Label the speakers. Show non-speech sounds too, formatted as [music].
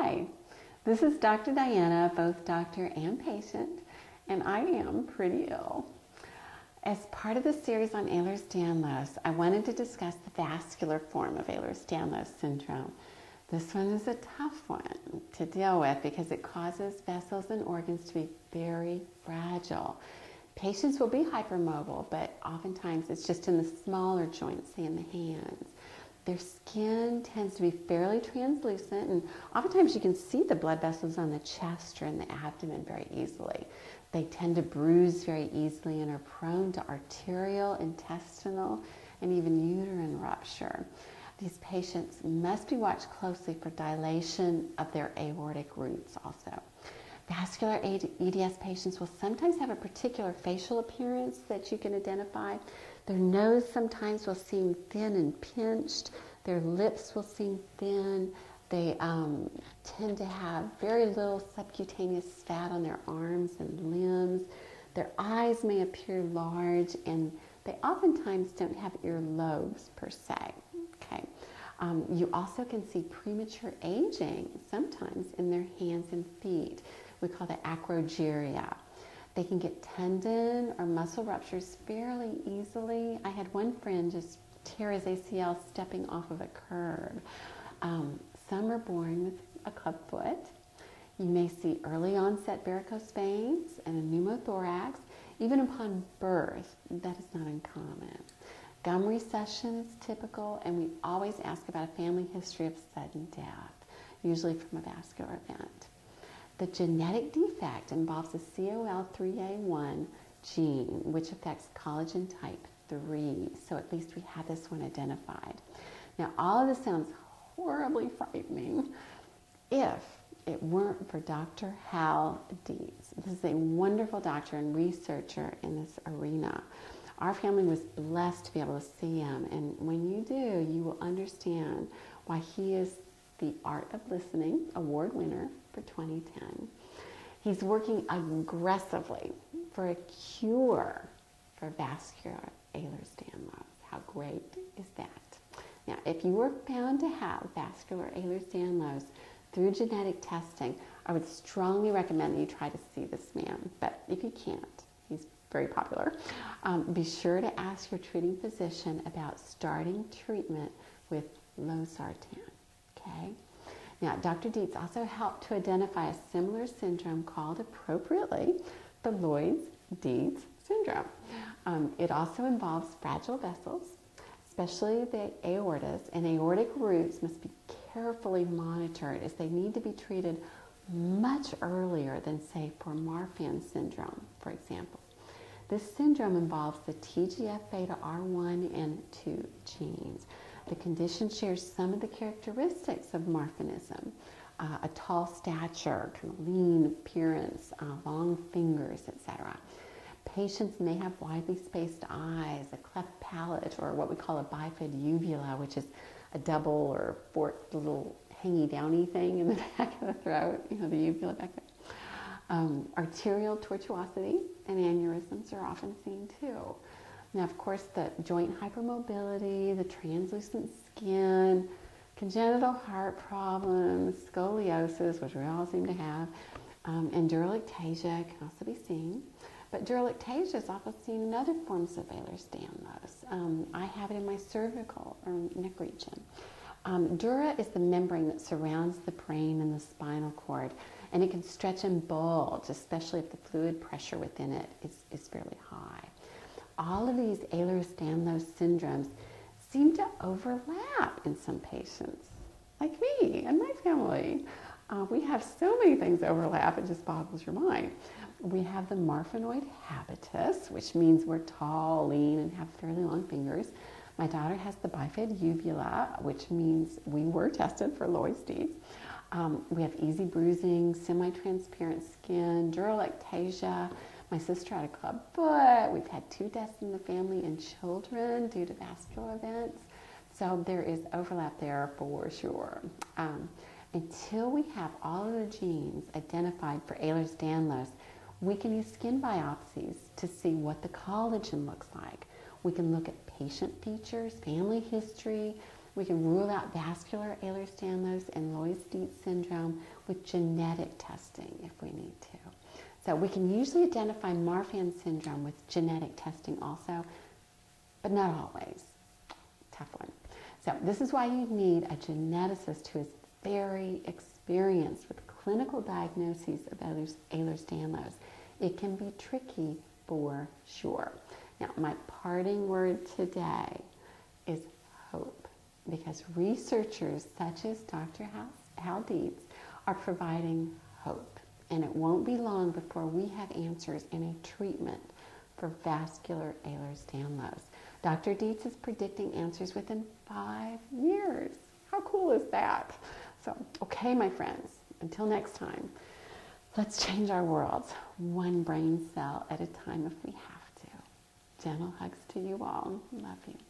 Speaker 1: Hi, this is Dr. Diana, both doctor and patient, and I am pretty ill. As part of the series on Ehlers-Danlos, I wanted to discuss the vascular form of Ehlers-Danlos syndrome. This one is a tough one to deal with because it causes vessels and organs to be very fragile. Patients will be hypermobile, but oftentimes it's just in the smaller joints, say in the hands. Their skin tends to be fairly translucent, and oftentimes you can see the blood vessels on the chest or in the abdomen very easily. They tend to bruise very easily and are prone to arterial, intestinal, and even uterine rupture. These patients must be watched closely for dilation of their aortic roots also. Vascular EDS patients will sometimes have a particular facial appearance that you can identify. Their nose sometimes will seem thin and pinched. Their lips will seem thin. They um, tend to have very little subcutaneous fat on their arms and limbs. Their eyes may appear large, and they oftentimes don't have earlobes per se. Okay. Um, you also can see premature aging sometimes in their hands and feet. We call that acrogeria. They can get tendon or muscle ruptures fairly easily. I had one friend just tear his ACL stepping off of a curb. Um, some are born with a club foot. You may see early onset varicose veins and a pneumothorax. Even upon birth, that is not uncommon. Gum recession is typical, and we always ask about a family history of sudden death, usually from a vascular event. The genetic defect involves the COL3A1 gene, which affects collagen type 3. So at least we have this one identified. Now, all of this sounds horribly frightening if it weren't for Dr. Hal Dietz. This is a wonderful doctor and researcher in this arena. Our family was blessed to be able to see him, and when you do, you will understand why he is the Art of Listening Award winner for 2010. He's working aggressively for a cure for vascular Ehlers-Danlos. How great is that? Now, if you were found to have vascular Ehlers-Danlos through genetic testing, I would strongly recommend that you try to see this man. But if you can't, he's very popular. Um, be sure to ask your treating physician about starting treatment with losartan. Now, Dr. Dietz also helped to identify a similar syndrome called appropriately the Loeys-Dietz syndrome. Um, it also involves fragile vessels, especially the aortas, and aortic roots must be carefully monitored as they need to be treated much earlier than, say, for Marfan syndrome, for example. This syndrome involves the TGF beta R1 and 2 genes. The condition shares some of the characteristics of Marfanism. Uh, a tall stature, kind of lean appearance, uh, long fingers, etc. Patients may have widely spaced eyes, a cleft palate, or what we call a bifid uvula, which is a double or forked little hangy downy thing in the [laughs] back of the throat, you know, the uvula back there. Um, arterial tortuosity and aneurysms are often seen too. Now, of course, the joint hypermobility, the translucent skin, congenital heart problems, scoliosis, which we all seem to have, um, and dural can also be seen. But dural is often seen in other forms of Ehlers-Danlos. Um, I have it in my cervical or neck region. Um, dura is the membrane that surrounds the brain and the spinal cord, and it can stretch and bulge, especially if the fluid pressure within it is, is fairly high all of these Ehlers-Danlos syndromes seem to overlap in some patients, like me and my family. Uh, we have so many things overlap, it just boggles your mind. We have the Marfanoid habitus, which means we're tall, lean, and have fairly long fingers. My daughter has the bifid uvula, which means we were tested for Loeys-Dietz. Um, we have easy bruising, semi-transparent skin, dural my sister had a club foot. We've had two deaths in the family and children due to vascular events. So there is overlap there for sure. Um, until we have all of the genes identified for Ehlers-Danlos, we can use skin biopsies to see what the collagen looks like. We can look at patient features, family history. We can rule out vascular Ehlers-Danlos and Loeys-Dietz syndrome with genetic testing if we need to. So we can usually identify Marfan syndrome with genetic testing also, but not always. Tough one. So this is why you need a geneticist who is very experienced with clinical diagnoses of Ehlers-Danlos. It can be tricky for sure. Now, my parting word today is hope because researchers such as Dr. Hal Dietz are providing hope. And it won't be long before we have answers and a treatment for vascular Ehlers-Danlos. Dr. Dietz is predicting answers within five years. How cool is that? So, okay, my friends, until next time, let's change our worlds one brain cell at a time if we have to. Gentle hugs to you all. Love you.